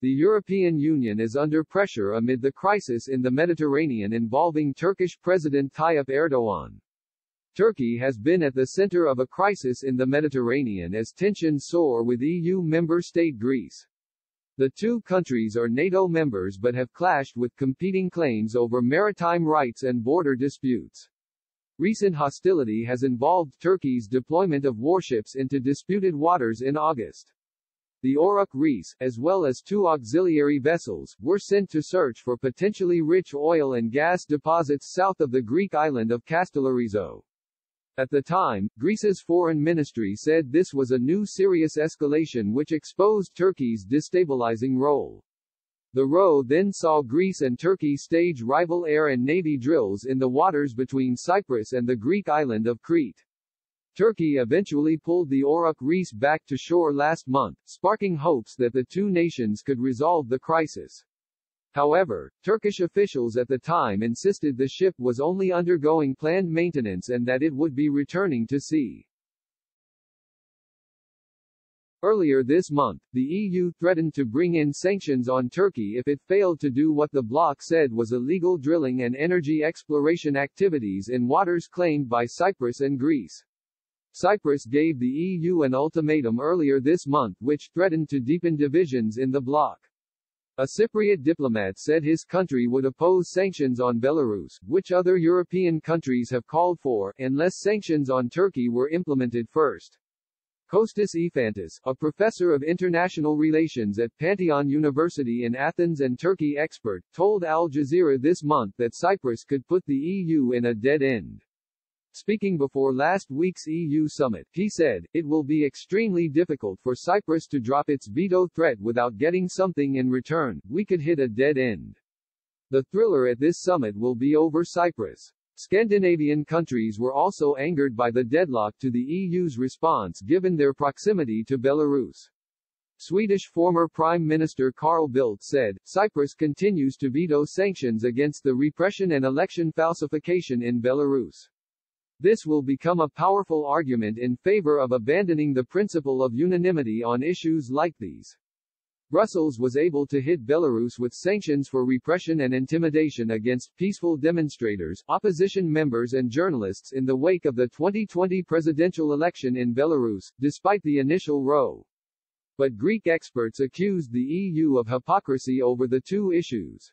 The European Union is under pressure amid the crisis in the Mediterranean involving Turkish President Tayyip Erdogan. Turkey has been at the center of a crisis in the Mediterranean as tensions soar with EU member state Greece. The two countries are NATO members but have clashed with competing claims over maritime rights and border disputes. Recent hostility has involved Turkey's deployment of warships into disputed waters in August. The Oruc Reis, as well as two auxiliary vessels, were sent to search for potentially rich oil and gas deposits south of the Greek island of Kastellorizo. At the time, Greece's foreign ministry said this was a new serious escalation which exposed Turkey's destabilizing role. The row then saw Greece and Turkey stage rival air and navy drills in the waters between Cyprus and the Greek island of Crete. Turkey eventually pulled the Oruc Reis back to shore last month, sparking hopes that the two nations could resolve the crisis. However, Turkish officials at the time insisted the ship was only undergoing planned maintenance and that it would be returning to sea. Earlier this month, the EU threatened to bring in sanctions on Turkey if it failed to do what the bloc said was illegal drilling and energy exploration activities in waters claimed by Cyprus and Greece. Cyprus gave the EU an ultimatum earlier this month which threatened to deepen divisions in the bloc. A Cypriot diplomat said his country would oppose sanctions on Belarus, which other European countries have called for, unless sanctions on Turkey were implemented first. Kostas Ifantis, a professor of international relations at Panteion University in Athens and Turkey expert, told Al Jazeera this month that Cyprus could put the EU in a dead end. Speaking before last week's EU summit, he said, it will be extremely difficult for Cyprus to drop its veto threat without getting something in return, we could hit a dead end. The thriller at this summit will be over Cyprus. Scandinavian countries were also angered by the deadlock to the EU's response given their proximity to Belarus. Swedish former Prime Minister Carl Bildt said, Cyprus continues to veto sanctions against the repression and election falsification in Belarus. This will become a powerful argument in favor of abandoning the principle of unanimity on issues like these. Brussels was able to hit Belarus with sanctions for repression and intimidation against peaceful demonstrators, opposition members and journalists in the wake of the 2020 presidential election in Belarus, despite the initial row. But Greek experts accused the EU of hypocrisy over the two issues.